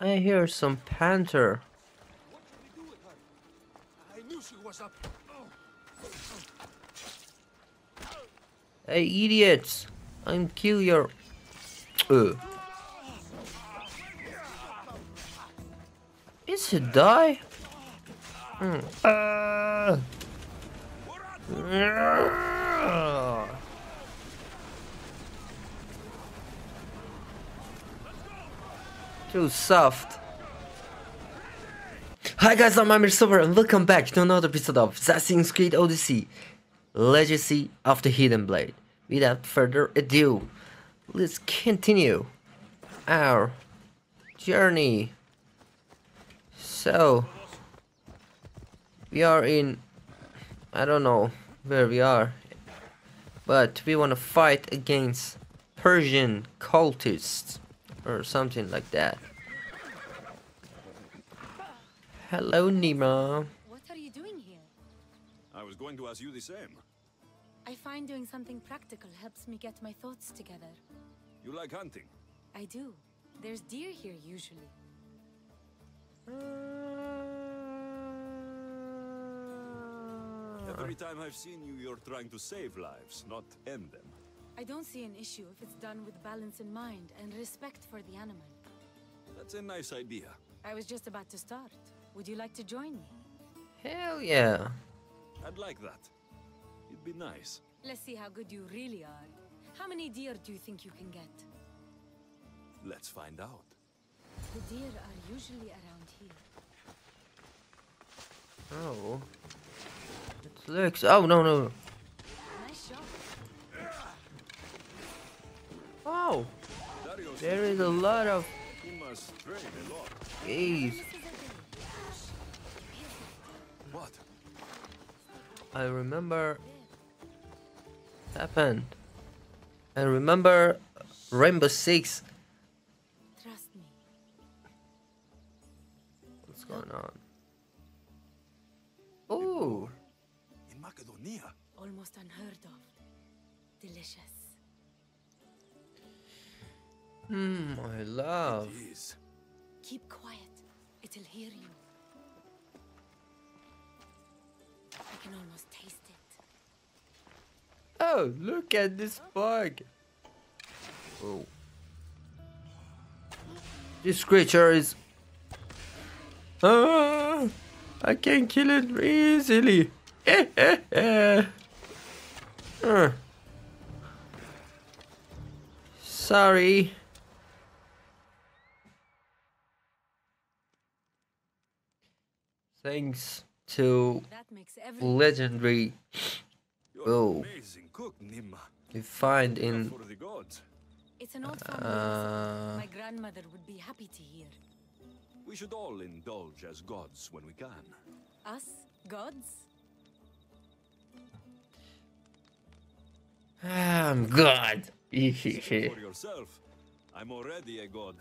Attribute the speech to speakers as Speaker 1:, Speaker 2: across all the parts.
Speaker 1: I hear some panther.
Speaker 2: I knew she was up.
Speaker 1: Hey, idiots! I'm kill your. Uh. Is he die? Hmm. Uh. Too soft. Hi guys, I'm Amir Sober and welcome back to another episode of Assassin's Creed Odyssey Legacy of the Hidden Blade. Without further ado, let's continue our journey. So, we are in, I don't know where we are, but we want to fight against Persian cultists or something like that. Hello, Neema.
Speaker 3: What are you doing here?
Speaker 2: I was going to ask you the same.
Speaker 3: I find doing something practical helps me get my thoughts together.
Speaker 2: You like hunting?
Speaker 3: I do. There's deer here usually.
Speaker 2: Every time I've seen you, you're trying to save lives, not end them.
Speaker 3: I don't see an issue if it's done with balance in mind and respect for the animal.
Speaker 2: That's a nice idea.
Speaker 3: I was just about to start. Would you like to join me?
Speaker 1: Hell yeah.
Speaker 2: I'd like that. It'd be nice.
Speaker 3: Let's see how good you really are. How many deer do you think you can get?
Speaker 2: Let's find out.
Speaker 3: The deer are usually around here.
Speaker 1: Oh. It looks. Oh, no, no. Oh, there is a lot of
Speaker 2: he must train a lot.
Speaker 1: geese.
Speaker 3: This is a deer.
Speaker 2: What?
Speaker 1: I remember. Happened. I remember Rainbow Six. Look at this bug. Oh. This creature is. Ah, I can't kill it easily. Uh. Sorry. Thanks to
Speaker 3: That makes every
Speaker 1: legendary
Speaker 2: You're
Speaker 1: Oh.
Speaker 2: an amazing cook, Neema.
Speaker 1: we find in
Speaker 2: for the gods.
Speaker 3: It's an old family
Speaker 1: uh,
Speaker 3: My grandmother would be happy to hear.
Speaker 2: We should all indulge as gods when we can.
Speaker 3: Us? Gods?
Speaker 1: I'm God.
Speaker 2: For yourself. I'm already a god.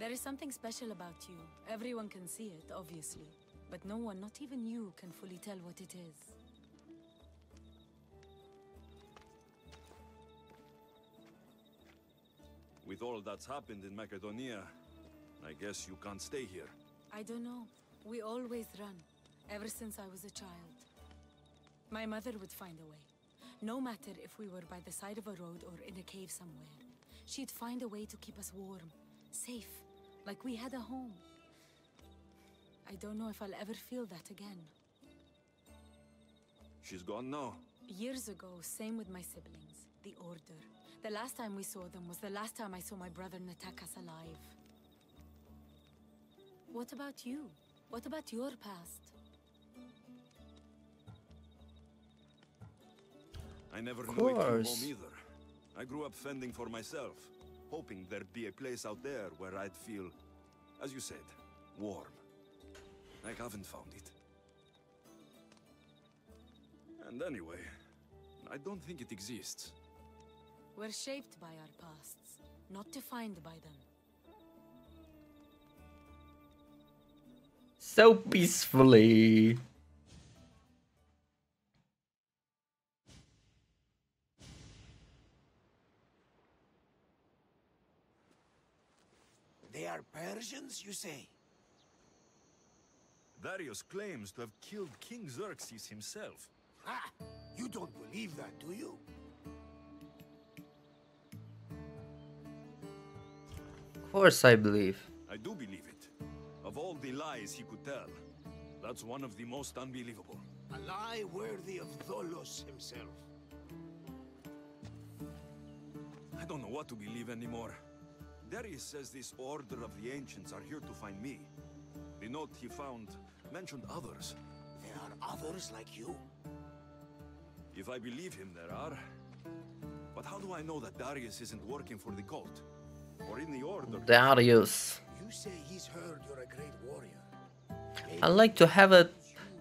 Speaker 3: There is something special about you. Everyone can see it, obviously. But no one, not even you, can fully tell what it is.
Speaker 2: With all that's happened in Macedonia, I guess you can't stay here.
Speaker 3: I don't know. We always run, ever since I was a child. My mother would find a way. No matter if we were by the side of a road or in a cave somewhere, she'd find a way to keep us warm, safe, like we had a home. I don't know if I'll ever feel that again.
Speaker 2: She's gone now.
Speaker 3: Years ago, same with my siblings, the Order. The last time we saw them was the last time I saw my brother Natakas alive. What about you? What about your past?
Speaker 2: I never knew a true
Speaker 1: course.
Speaker 2: home either. I grew up fending for myself, hoping there'd be a place out there where I'd feel, as you said, warm. I haven't found it. And anyway, I don't think it exists.
Speaker 3: We're shaped by our pasts, not defined by them.
Speaker 1: so peacefully.
Speaker 4: They are Persians, you say?
Speaker 2: Darius claims to have killed King Xerxes himself.
Speaker 4: Ah, you don't believe that, do you?
Speaker 1: Of course I believe.
Speaker 2: I do believe it. Of all the lies he could tell, that's one of the most unbelievable.
Speaker 4: A lie worthy of Tholos himself.
Speaker 2: I don't know what to believe anymore. Darius says this Order of the Ancients are here to find me. The note he found mentioned others.
Speaker 4: There are others like you?
Speaker 2: If I believe him, there are. But how do I know that Darius isn't working for the cult? Or in the Order?
Speaker 1: Darius.
Speaker 4: You say he's heard you're a great warrior.
Speaker 1: I like to have a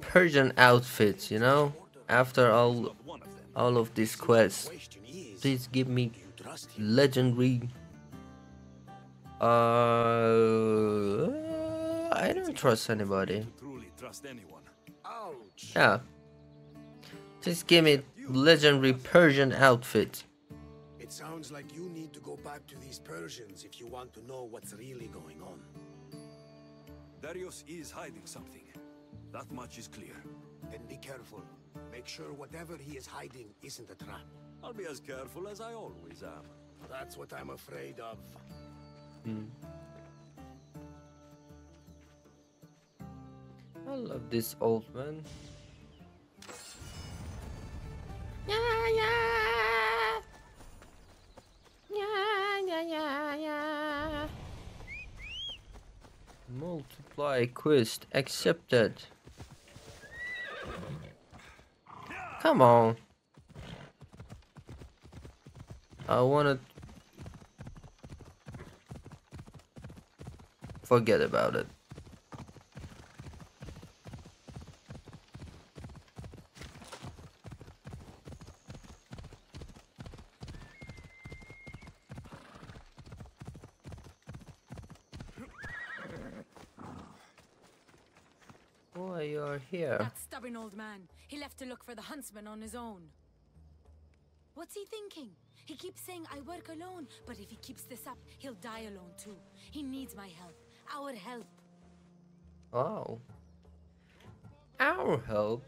Speaker 1: Persian outfit, you know? After all
Speaker 2: of them.
Speaker 1: all of these quests. Please give me
Speaker 4: do you trust him?
Speaker 1: legendary uh I don't trust anybody.
Speaker 2: To truly trust anyone.
Speaker 4: Ouch!
Speaker 1: Yeah. Just give me legendary Persian outfit.
Speaker 4: It sounds like you need to go back to these Persians if you want to know what's really going on.
Speaker 2: Darius is hiding something. That much is clear.
Speaker 4: Then be careful. Make sure whatever he is hiding isn't a trap.
Speaker 2: I'll be as careful as I always am.
Speaker 4: That's what I'm afraid of. Hmm.
Speaker 1: I love this old man. Yeah, yeah. Yeah, yeah, yeah, yeah. Multiply quest accepted. Come on. I wanna forget about it. Why you are here?
Speaker 3: That stubborn old man. He left to look for the huntsman on his own. What's he thinking? He keeps saying I work alone, but if he keeps this up, he'll die alone too. He needs my help. Our help.
Speaker 1: Oh. Our help.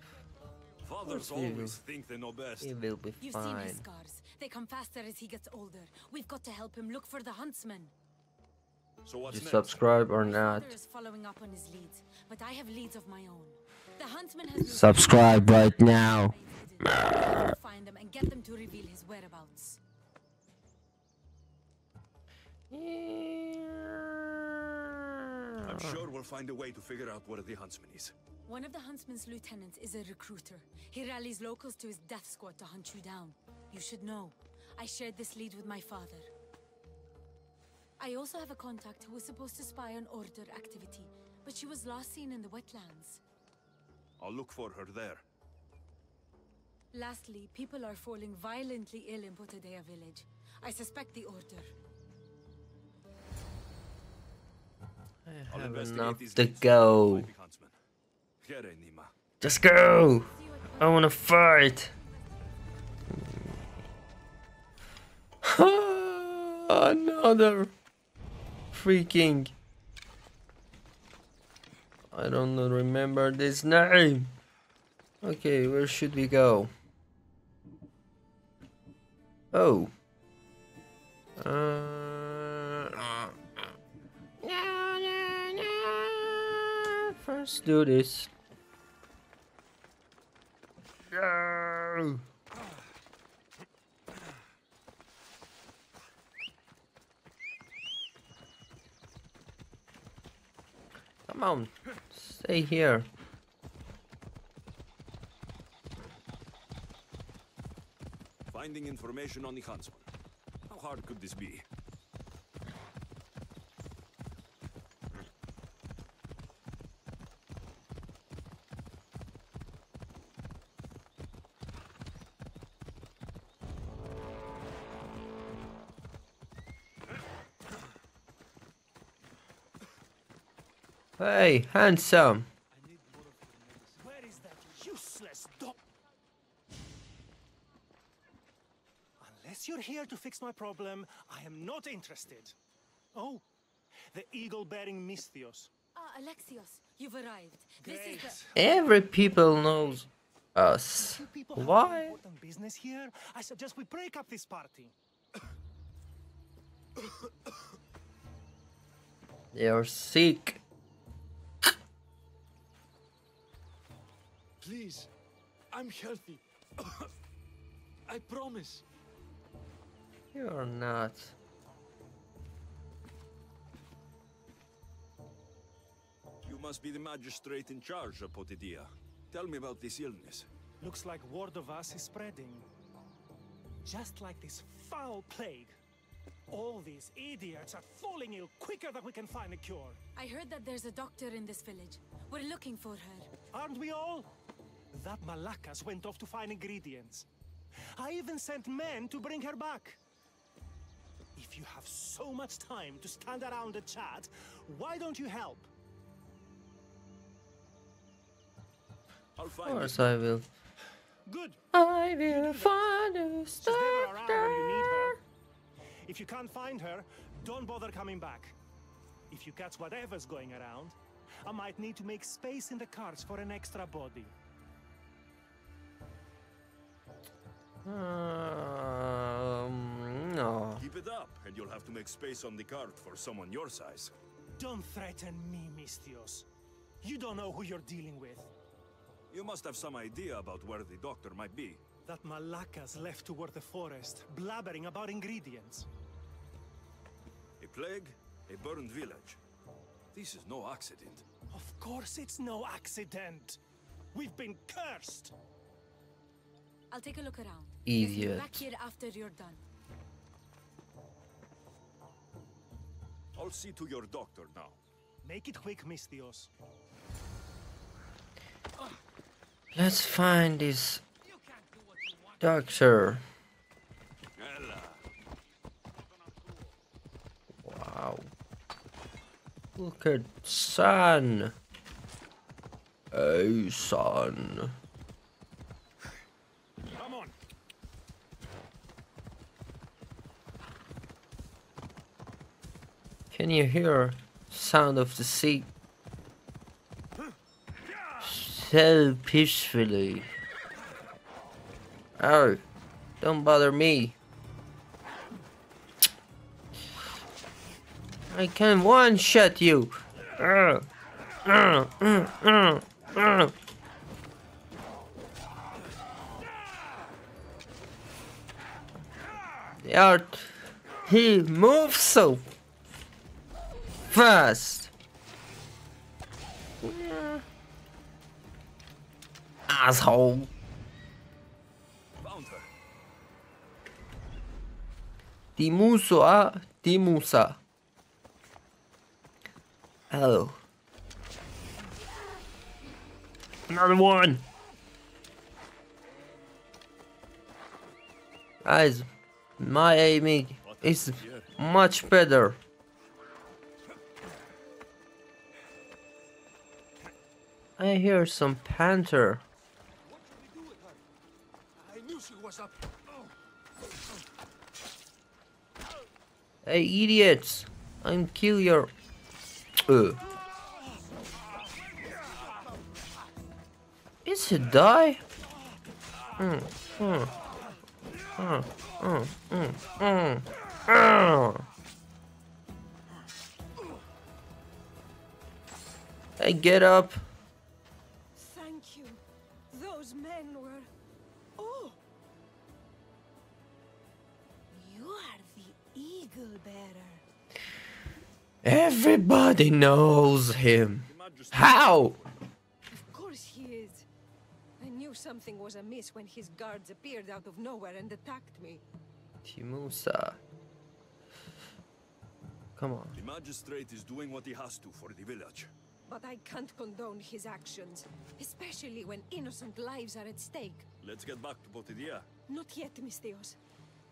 Speaker 2: Fathers
Speaker 1: course we will.
Speaker 2: always think they know best.
Speaker 1: He will be
Speaker 3: You've seen his
Speaker 1: fine.
Speaker 3: scars. They come faster as he gets older. We've got to help him look for the huntsman.
Speaker 2: So what's
Speaker 1: You
Speaker 2: next?
Speaker 1: subscribe or not?
Speaker 3: following up on his leads, but I have leads of my own. The huntsman has
Speaker 1: Subscribe right now.
Speaker 3: Find them and get them to reveal his whereabouts.
Speaker 2: I'm sure we'll find a way to figure out where the huntsman is.
Speaker 3: One of the huntsman's lieutenants is a recruiter. He rallies locals to his death squad to hunt you down. You should know. I shared this lead with my father. I also have a contact who was supposed to spy on Order activity, but she was last seen in the wetlands.
Speaker 2: I'll look for her there.
Speaker 3: Lastly, people are falling violently ill in Potidaia village. I suspect the Order.
Speaker 1: I
Speaker 2: I'll
Speaker 1: have enough to go.
Speaker 2: find the huntsman. Here, Neema.
Speaker 1: Just go. I wanna fight. Another freaking. I don't remember this name. Okay, where should we go? Oh. Uh, First do this. Come on, stay here.
Speaker 2: Finding information on the huntsman. How hard could this be?
Speaker 1: Hey, handsome.
Speaker 4: Where is that useless dog?
Speaker 5: Unless you're here to fix my problem, I am not interested. Oh, the eagle-bearing Misthios.
Speaker 3: Ah, Alexios, you've arrived. This is the...
Speaker 1: Every people knows us.
Speaker 5: People
Speaker 1: Why?
Speaker 5: important business here. I suggest we break up this party.
Speaker 1: You're sick.
Speaker 6: Please, I'm healthy. I promise.
Speaker 1: You're not.
Speaker 2: You must be the magistrate in charge of Potidaia. Tell me about this illness.
Speaker 5: Looks like word of us is spreading. Just like this foul plague. All these idiots are falling ill quicker than we can find a cure.
Speaker 3: I heard that there's a doctor in this village. We're looking for her.
Speaker 5: Aren't we all? That Malakas went off to find ingredients. I even sent men to bring her back. If you have so much time to stand around and chat, why don't you help?
Speaker 1: Of course I will.
Speaker 5: Good.
Speaker 1: I will find a
Speaker 5: She's never around when you need
Speaker 1: star.
Speaker 5: her. If you can't find her, don't bother coming back. If you catch whatever's going around, I might need to make space in the carts for an extra body.
Speaker 1: Um, no.
Speaker 2: Keep it up, and you'll have to make space on the cart for someone your size.
Speaker 5: Don't threaten me, Misthios. You don't know who you're dealing with.
Speaker 2: You must have some idea about where the doctor might be.
Speaker 5: That Malakas left toward the forest, blabbering about ingredients.
Speaker 2: A plague, a burned village. This is no accident.
Speaker 5: Of course it's no accident. We've been cursed.
Speaker 3: I'll take a look around. You'll see me
Speaker 1: Idiot.
Speaker 3: Back here after you're done.
Speaker 2: I'll see to your doctor now.
Speaker 5: Make it quick, Misthios.
Speaker 1: Let's find this doctor. Wow. Look at sun. Oh, hey, son. Can you hear sound of the sea? So peacefully. Oh, don't bother me. I can one-shot you. Uh, uh, uh, uh. He moves so fast. Asshole.
Speaker 2: Found her.
Speaker 1: Die ah, Musa, die Musa. Oh. Another one. Guys, my aiming is much better. I hear some panther.
Speaker 4: I knew she was up.
Speaker 1: Hey, idiots! I'm kill your. Uh. Is he die? Mm, mm, mm, mm, mm, mm, mm. Hey, get up! Everybody knows him. How?
Speaker 7: Of course he is. I knew something was amiss when his guards appeared out of nowhere and attacked me.
Speaker 1: Timusa. Come on.
Speaker 2: The magistrate is doing what he has to for the village.
Speaker 7: But I can't condone his actions, especially when innocent lives are at stake.
Speaker 2: Let's get back to Potidaia.
Speaker 7: Not yet, Misthios.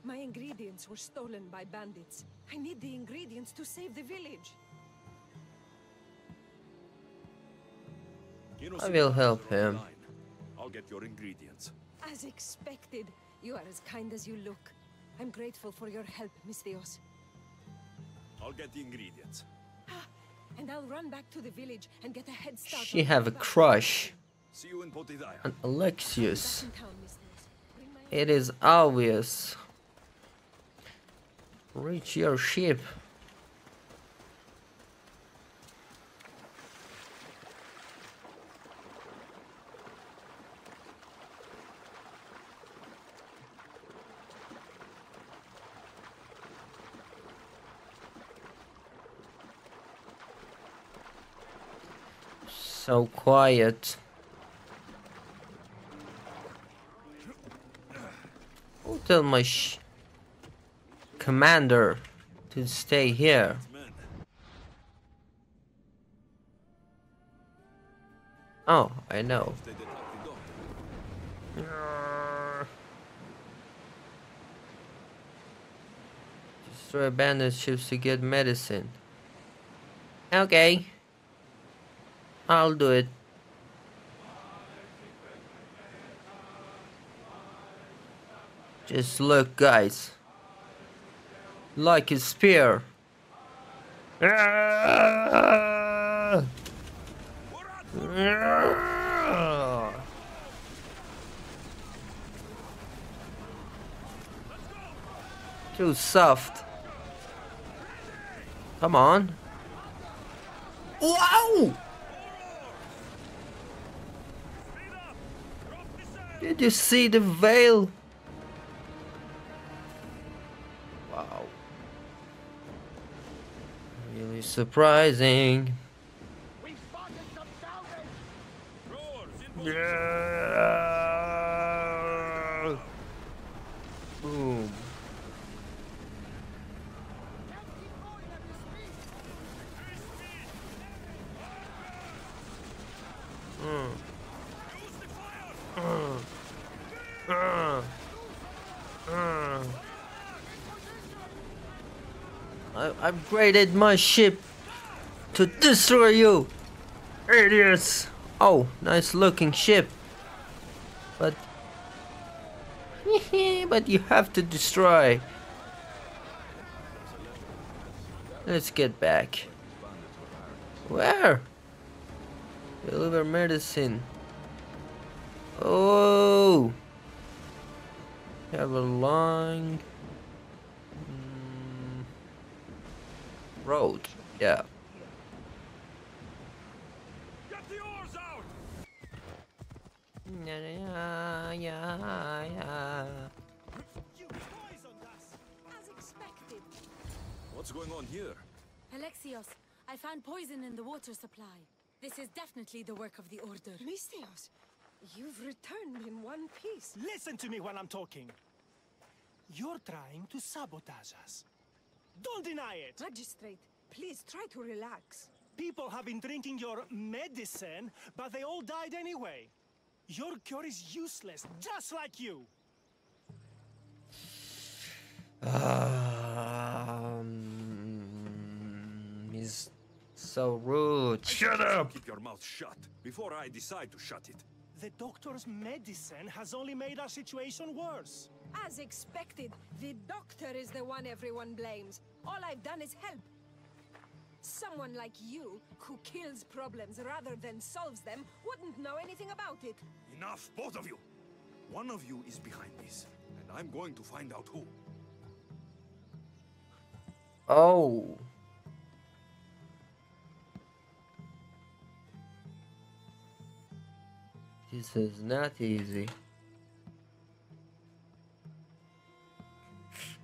Speaker 7: My ingredients were stolen by bandits. I need the ingredients to save the village.
Speaker 2: I
Speaker 1: will help
Speaker 2: are on the
Speaker 1: him.
Speaker 2: I'll get your ingredients.
Speaker 7: As expected, you are as kind as you look. I'm grateful for your help, Misthios.
Speaker 2: I'll get the ingredients.
Speaker 7: Ah, and I'll run back to the village and get a head start.
Speaker 1: She have a crush
Speaker 2: See you in Potidaia.
Speaker 1: on
Speaker 7: Alexios. town, Miss Nurse. Bring my
Speaker 1: It is obvious. Reach your ship. So quiet. I'll tell my commander to stay here. Oh, I know. Destroy abandoned ships to get medicine. Okay. I'll do it. Just look, guys. Like a spear. Too soft. Come on. Wow! Did you see the veil? Surprising. Yeah. Boom. Mm. Mm. Mm. Mm. I upgraded my ship to destroy you, idiots! Oh, nice looking ship, but but you have to destroy. Let's get back. Where? Deliver medicine. Oh. Have a long road. Yeah.
Speaker 2: Get the oars out!
Speaker 1: Yeah, yeah, yeah, yeah.
Speaker 5: You poisoned us!
Speaker 7: As expected.
Speaker 2: What's going on here?
Speaker 3: Alexios, I found poison in the water supply. This is definitely the work of the Order.
Speaker 7: Misthios, you've returned in one piece.
Speaker 5: Listen to me when I'm talking. You're trying to sabotage us. Don't deny it!
Speaker 7: Magistrate, please try to relax.
Speaker 5: People have been drinking your medicine, but they all died anyway. Your cure is useless, just like you.
Speaker 1: Um, he's so rude.
Speaker 2: Shut up! Keep your mouth shut before I decide to shut it.
Speaker 5: The doctor's medicine has only made our situation worse.
Speaker 7: As expected, the doctor is the one everyone blames. All I've done is help. Someone like you, who kills problems rather than solves them, wouldn't know anything about it.
Speaker 2: Enough, both of you! One of you is behind this, and I'm going to find out who.
Speaker 1: Oh. This is not easy.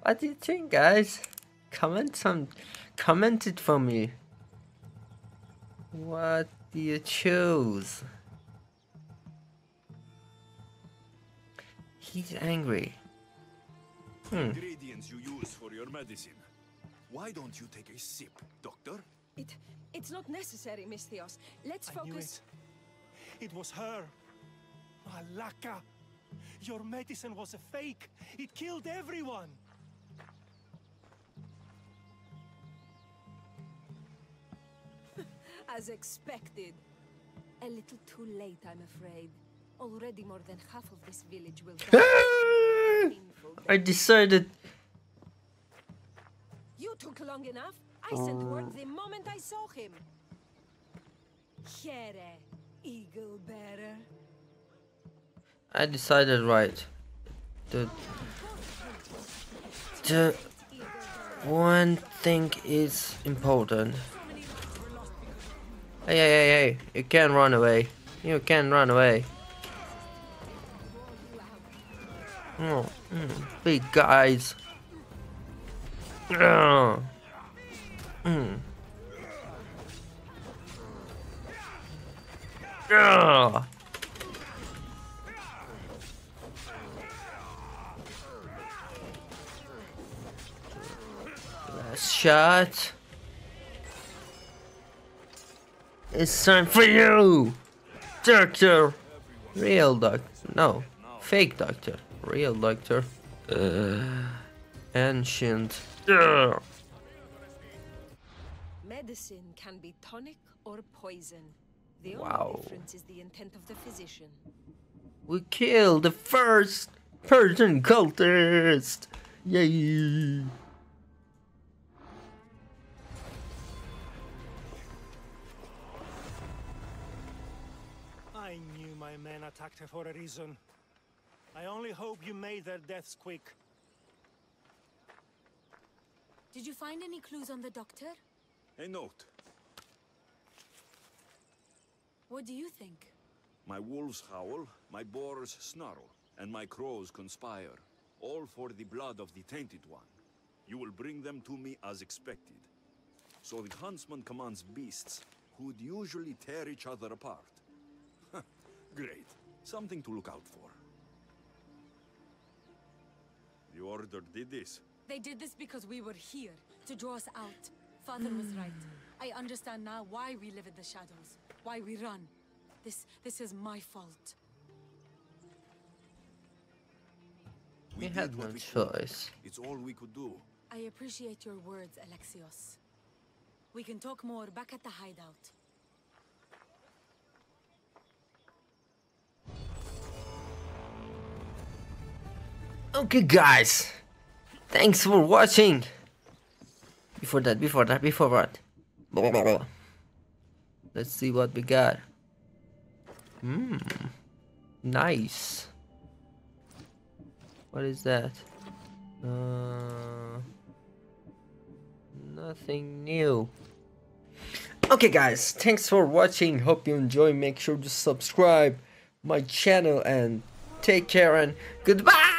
Speaker 1: What do you think, guys? Comment some, comment it for me. What do you choose? He's angry. Hmm.
Speaker 2: Ingredients you use for your medicine. Why don't you take a sip, doctor?
Speaker 7: It, it's not necessary, Misthios. Let's
Speaker 5: I
Speaker 7: focus.
Speaker 5: it. It was her. Malaka. Your medicine was a fake. It killed everyone.
Speaker 7: As expected. A little too late, I'm afraid. Already more than half of this village will die.
Speaker 1: I decided
Speaker 7: You took long enough. I sent uh. word the moment I saw him. Here, eagle bearer.
Speaker 1: I decided right. The the one thing is important. Hey, hey, hey! You can't run away. You can't run away. Oh, mm, big guys. Mm. Ugh. Last shot. It's time for you, doctor. Real doctor, no, fake doctor. Real doctor. Uh, ancient. Ugh.
Speaker 7: Medicine can be tonic or poison. The
Speaker 1: Wow.
Speaker 7: only difference is the intent of the physician.
Speaker 1: We killed the first Persian cultist! Yay!
Speaker 5: Attacked her for a reason. I only hope you made their deaths quick.
Speaker 3: Did you find any clues on the doctor?
Speaker 2: A note.
Speaker 3: What do you think?
Speaker 2: My wolves howl, my boars snarl, and my crows conspire. All for the blood of the Tainted One. You will bring them to me as expected. So the huntsman commands beasts, who'd usually tear each other apart. Great. Something to look out for. The Order did this.
Speaker 3: They did this because we were here, to draw us out. Father was hmm. right. I understand now why we live in the shadows, why we run. This, this is my fault.
Speaker 1: We
Speaker 2: did
Speaker 1: had
Speaker 2: what
Speaker 1: no
Speaker 2: we could.
Speaker 1: choice.
Speaker 2: It's all we could do.
Speaker 3: I appreciate your words, Alexios. We can talk more back at the hideout.
Speaker 1: Okay, guys. Thanks for watching. Before that, before that, before blah. Let's see what we got. Hmm. Nice. What is that? Uh, nothing new. Okay, guys. Thanks for watching. Hope you enjoy. Make sure to subscribe my channel and take care and goodbye.